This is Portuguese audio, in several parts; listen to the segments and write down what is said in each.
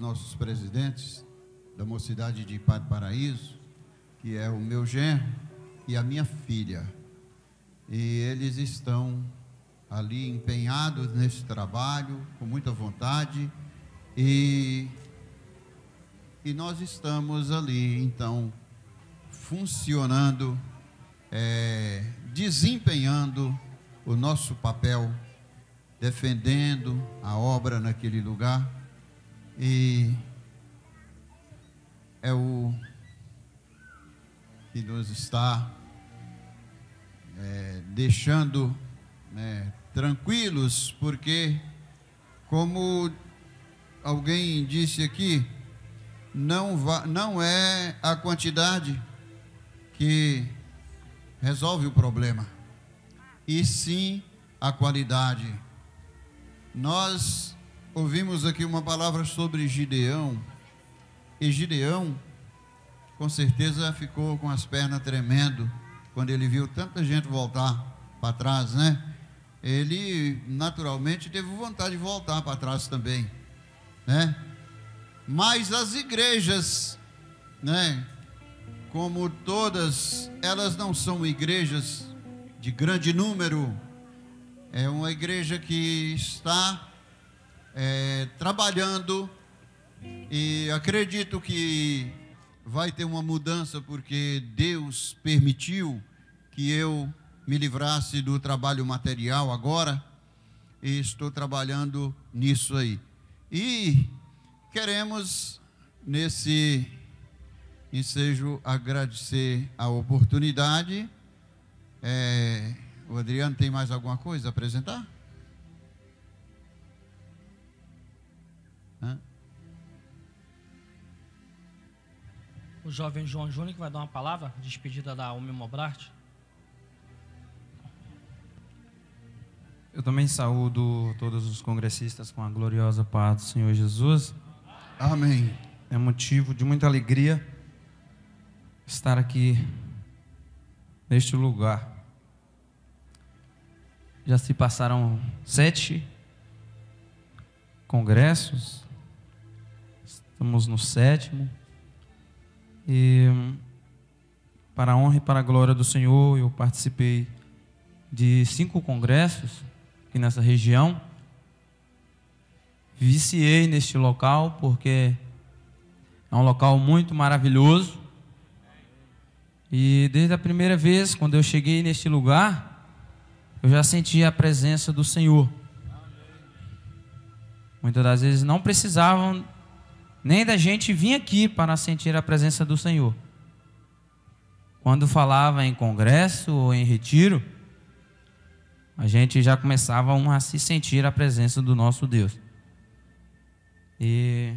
nossos presidentes da mocidade de Padre Paraíso, que é o meu genro e a minha filha. E eles estão ali empenhados nesse trabalho, com muita vontade, e, e nós estamos ali, então, funcionando, é, desempenhando o nosso papel defendendo a obra naquele lugar. E é o que nos está é, deixando né, tranquilos, porque, como alguém disse aqui, não, va, não é a quantidade que resolve o problema, e sim a qualidade. Nós ouvimos aqui uma palavra sobre Gideão, e Gideão, com certeza, ficou com as pernas tremendo quando ele viu tanta gente voltar para trás, né? Ele naturalmente teve vontade de voltar para trás também, né? Mas as igrejas, né? Como todas, elas não são igrejas de grande número, é uma igreja que está é, trabalhando e acredito que vai ter uma mudança porque Deus permitiu que eu me livrasse do trabalho material agora e estou trabalhando nisso aí. E queremos nesse ensejo agradecer a oportunidade. É, o Adriano tem mais alguma coisa a apresentar? Hã? O jovem João Júnior que vai dar uma palavra, despedida da Umi Mobrart. Eu também saúdo todos os congressistas com a gloriosa paz do Senhor Jesus. Amém. É motivo de muita alegria estar aqui neste lugar. Já se passaram sete congressos, estamos no sétimo. E para a honra e para a glória do Senhor, eu participei de cinco congressos aqui nessa região. Viciei neste local porque é um local muito maravilhoso. E desde a primeira vez, quando eu cheguei neste lugar, eu já sentia a presença do Senhor. Muitas das vezes não precisavam nem da gente vir aqui para sentir a presença do Senhor. Quando falava em congresso ou em retiro, a gente já começava a se sentir a presença do nosso Deus. E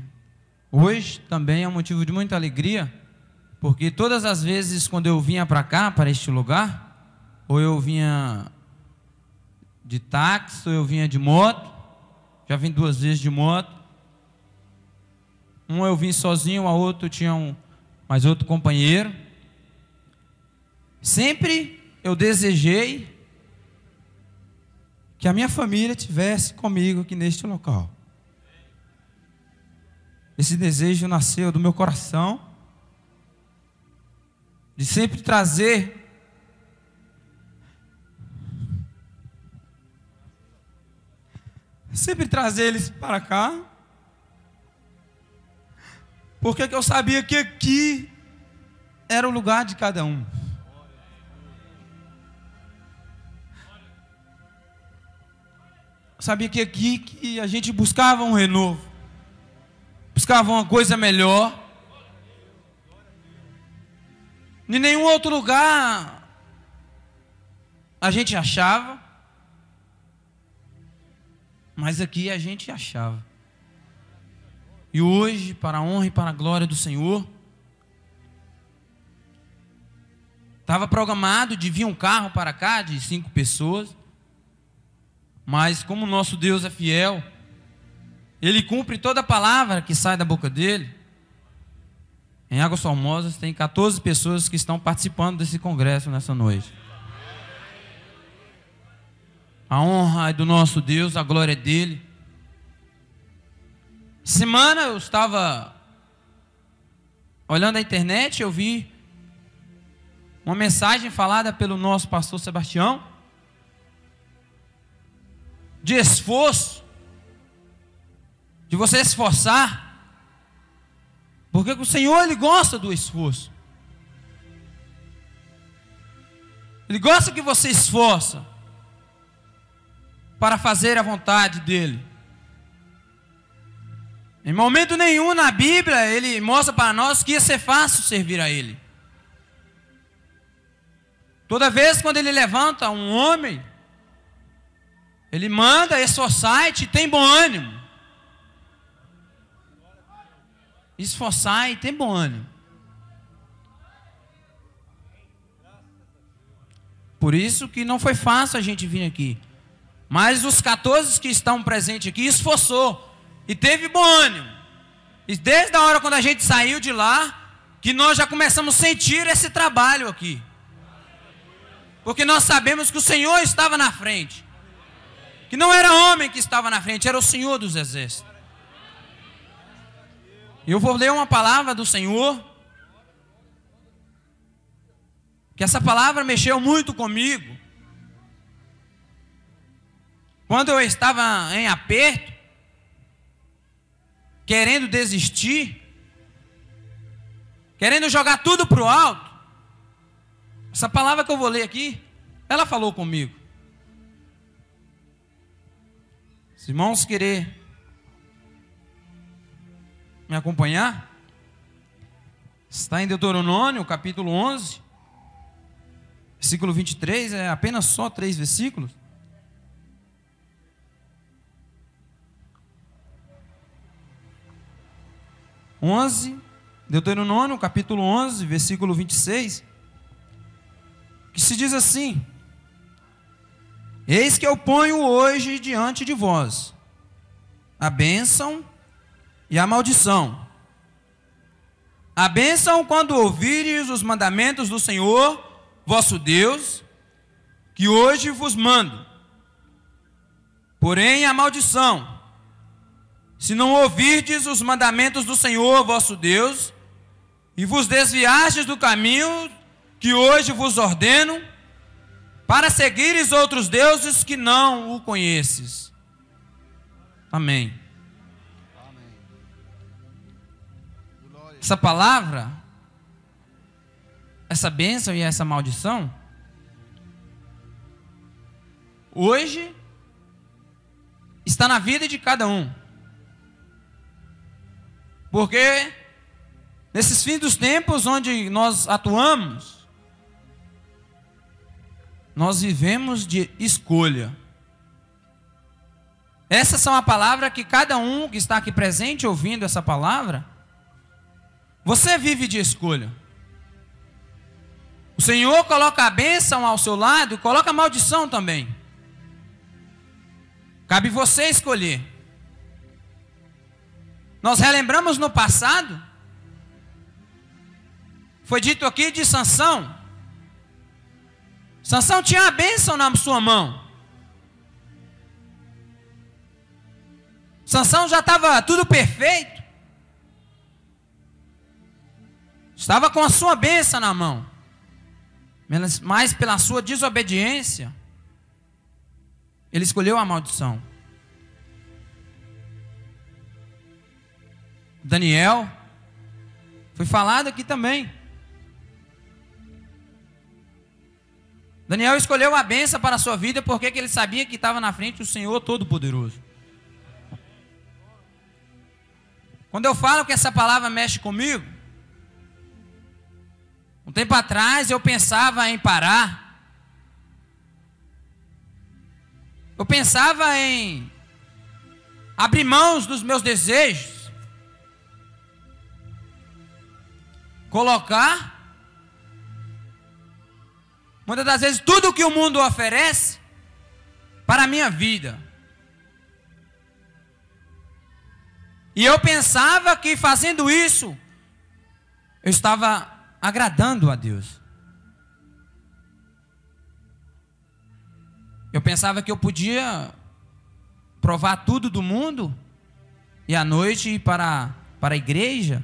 hoje também é um motivo de muita alegria, porque todas as vezes quando eu vinha para cá, para este lugar, ou eu vinha de táxi, ou eu vinha de moto. Já vim duas vezes de moto. Um eu vim sozinho, a outro tinha um, mais outro companheiro. Sempre eu desejei que a minha família tivesse comigo aqui neste local. Esse desejo nasceu do meu coração de sempre trazer sempre trazer eles para cá. Porque eu sabia que aqui era o lugar de cada um. sabia que aqui que a gente buscava um renovo, buscava uma coisa melhor. Em nenhum outro lugar a gente achava, mas aqui a gente achava. E hoje, para a honra e para a glória do Senhor, estava programado de vir um carro para cá de cinco pessoas. Mas como nosso Deus é fiel, ele cumpre toda a palavra que sai da boca dele. Em Águas Formosas tem 14 pessoas que estão participando desse congresso nessa noite. A honra é do nosso Deus, a glória é dele. Semana eu estava olhando a internet, eu vi uma mensagem falada pelo nosso pastor Sebastião de esforço, de você esforçar, porque o Senhor ele gosta do esforço. Ele gosta que você esforça para fazer a vontade dele. Em momento nenhum na Bíblia ele mostra para nós que ia ser fácil servir a ele. Toda vez quando ele levanta um homem ele manda esforçar e tem bom ânimo. Esforçar e tem bom ânimo. Por isso que não foi fácil a gente vir aqui. Mas os 14 que estão presentes aqui esforçou e teve bom ânimo. E desde a hora quando a gente saiu de lá, que nós já começamos a sentir esse trabalho aqui. Porque nós sabemos que o Senhor estava na frente que não era homem que estava na frente, era o Senhor dos exércitos. E eu vou ler uma palavra do Senhor, que essa palavra mexeu muito comigo. Quando eu estava em aperto, querendo desistir, querendo jogar tudo para o alto, essa palavra que eu vou ler aqui, ela falou comigo. Se irmãos querer me acompanhar, está em Deuteronômio, capítulo 11, versículo 23, é apenas só três versículos. Onze, Deuteronômio, capítulo 11, versículo 26, que se diz assim: Eis que eu ponho hoje diante de vós a bênção e a maldição. A bênção quando ouvires os mandamentos do Senhor, vosso Deus, que hoje vos mando. Porém, a maldição, se não ouvirdes os mandamentos do Senhor, vosso Deus, e vos desviastes do caminho que hoje vos ordeno, para seguires outros deuses que não o conheces. Amém. Essa palavra, essa bênção e essa maldição, hoje está na vida de cada um. Porque nesses fins dos tempos onde nós atuamos, nós vivemos de escolha. Essas são a palavra que cada um que está aqui presente ouvindo essa palavra, você vive de escolha. O Senhor coloca a bênção ao seu lado, coloca a maldição também. Cabe você escolher. Nós relembramos no passado, foi dito aqui de Sansão, Sansão tinha a bênção na sua mão. Sansão já estava tudo perfeito. Estava com a sua bênção na mão. Mas pela sua desobediência, ele escolheu a maldição. Daniel. Foi falado aqui também. Daniel escolheu a benção para a sua vida porque ele sabia que estava na frente o Senhor Todo-Poderoso. Quando eu falo que essa palavra mexe comigo, um tempo atrás eu pensava em parar. Eu pensava em abrir mãos dos meus desejos. Colocar muitas das vezes tudo que o mundo oferece para a minha vida. E eu pensava que fazendo isso eu estava agradando a Deus. Eu pensava que eu podia provar tudo do mundo e à noite ir para, para a igreja,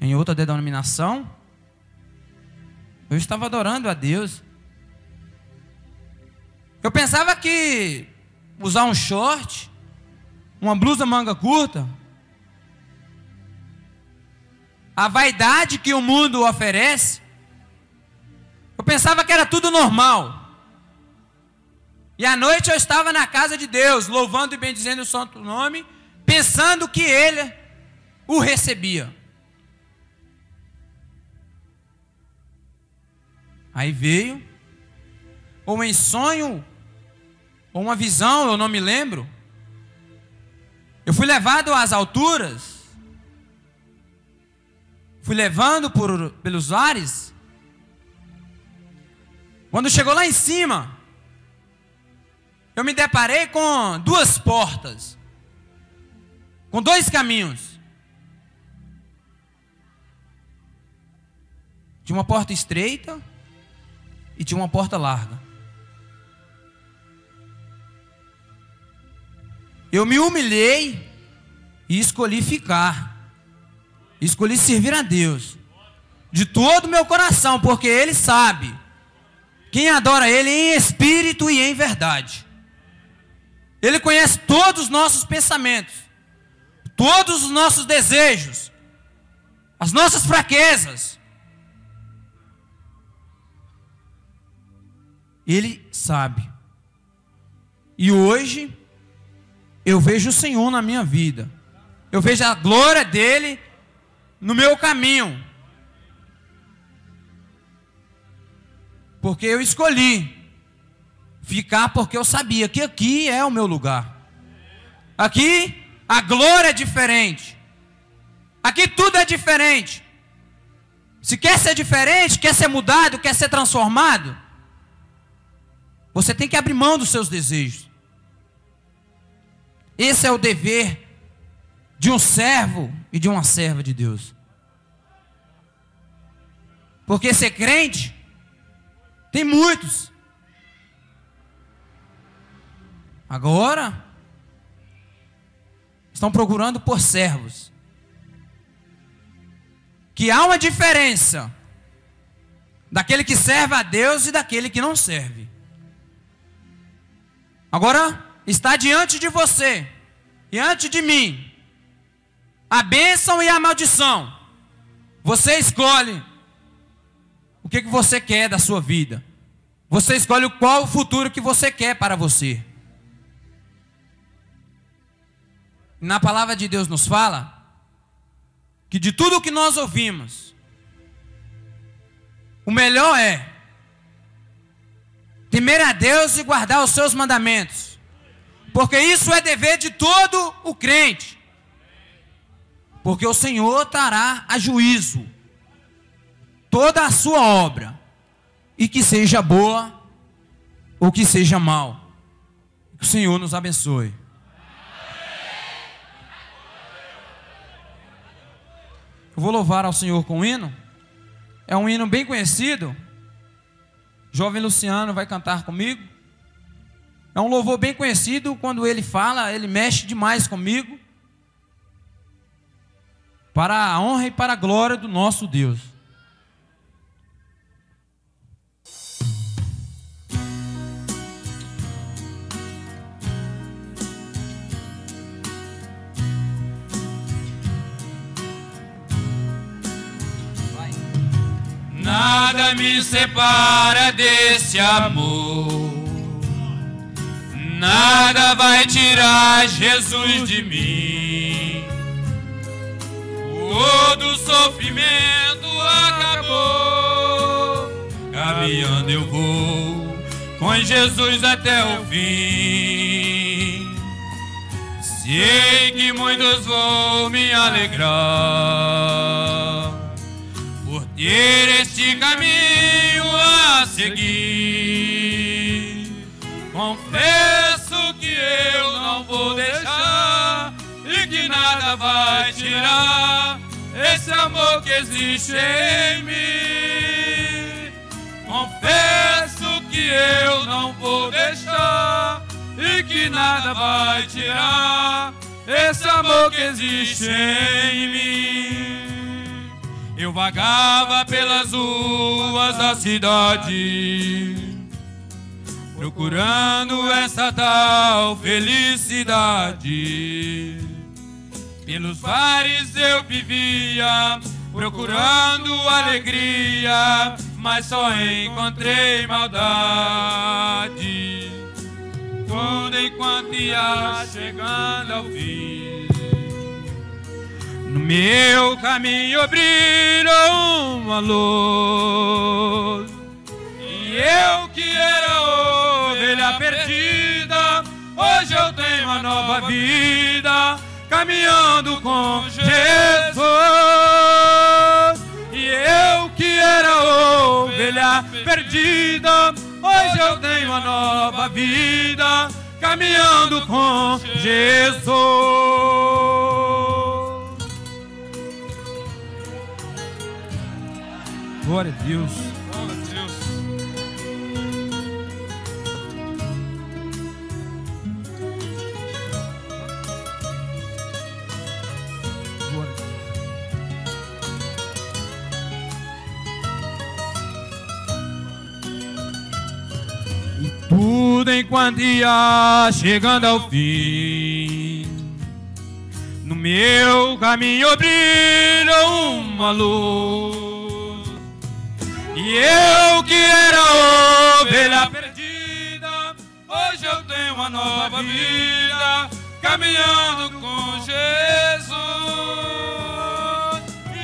em outra denominação. Eu estava adorando a Deus. Eu pensava que usar um short, uma blusa manga curta, a vaidade que o mundo oferece, eu pensava que era tudo normal. E à noite eu estava na casa de Deus, louvando e bendizendo o santo nome, pensando que ele o recebia. Aí veio, ou em sonho, ou uma visão, eu não me lembro. Eu fui levado às alturas, fui levando por, pelos ares. Quando chegou lá em cima, eu me deparei com duas portas, com dois caminhos. De uma porta estreita e de uma porta larga. Eu me humilhei e escolhi ficar. Escolhi servir a Deus de todo o meu coração, porque Ele sabe quem adora Ele em espírito e em verdade. Ele conhece todos os nossos pensamentos, todos os nossos desejos, as nossas fraquezas. Ele sabe. E hoje eu vejo o Senhor na minha vida. Eu vejo a glória dele no meu caminho. Porque eu escolhi ficar porque eu sabia que aqui é o meu lugar. Aqui a glória é diferente. Aqui tudo é diferente. Se quer ser diferente, quer ser mudado, quer ser transformado, você tem que abrir mão dos seus desejos. Esse é o dever de um servo e de uma serva de Deus. Porque ser crente, tem muitos. Agora, estão procurando por servos. Que há uma diferença daquele que serve a Deus e daquele que não serve. Agora, está diante de você, diante de mim, a bênção e a maldição. Você escolhe o que, que você quer da sua vida. Você escolhe qual o futuro que você quer para você. Na palavra de Deus nos fala que de tudo que nós ouvimos, o melhor é temer a Deus e guardar os seus mandamentos, porque isso é dever de todo o crente, porque o Senhor trará a juízo toda a sua obra, e que seja boa ou que seja mal. Que o Senhor nos abençoe. Eu vou louvar ao Senhor com um hino. É um hino bem conhecido. Jovem Luciano vai cantar comigo. É um louvor bem conhecido. Quando ele fala, ele mexe demais comigo. Para a honra e para a glória do nosso Deus. Nada me separa desse amor. Nada vai tirar Jesus de mim. Todo sofrimento acabou. Caminhando eu vou com Jesus até o fim. Sei que muitos vão me alegrar ter este caminho a seguir. Confesso que eu não vou deixar e que nada vai tirar esse amor que existe em mim. Confesso que eu não vou deixar e que nada vai tirar esse amor que existe em mim. Eu vagava pelas ruas da cidade, procurando essa tal felicidade. Pelos bares eu vivia, procurando alegria, mas só encontrei maldade. Tudo enquanto ia chegando ao fim. No meu caminho brilhou uma luz. E eu que era ovelha perdida, hoje eu tenho uma nova vida, caminhando com Jesus. E eu que era ovelha perdida, hoje eu tenho uma nova vida, caminhando com Jesus. Glória a Deus. Glória a Deus. Glória a Deus. E tudo enquanto ia chegando ao fim. No meu caminho brilha uma luz. E eu que era ovelha perdida, hoje eu tenho uma nova vida, caminhando com Jesus. E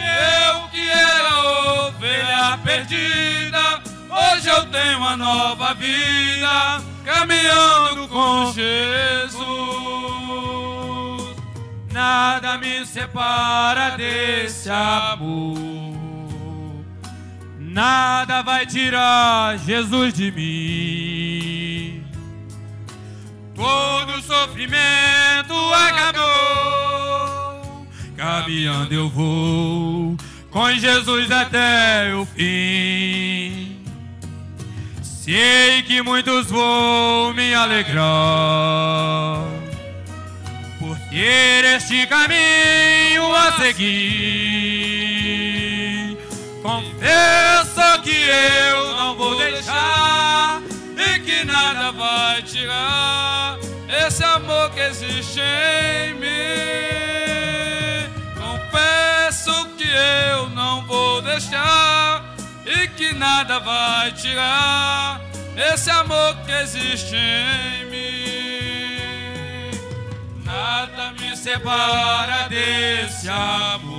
eu que era ovelha perdida, hoje eu tenho uma nova vida, caminhando com Jesus. Nada me separa desse amor. Nada vai tirar Jesus de mim. Todo sofrimento acabou. Caminhando eu vou com Jesus até o fim. Sei que muitos vão me alegrar por ter este caminho a seguir. Confesso que eu não vou deixar e que nada vai tirar esse amor que existe em mim. Confesso que eu não vou deixar e que nada vai tirar esse amor que existe em mim. Nada me separa desse amor.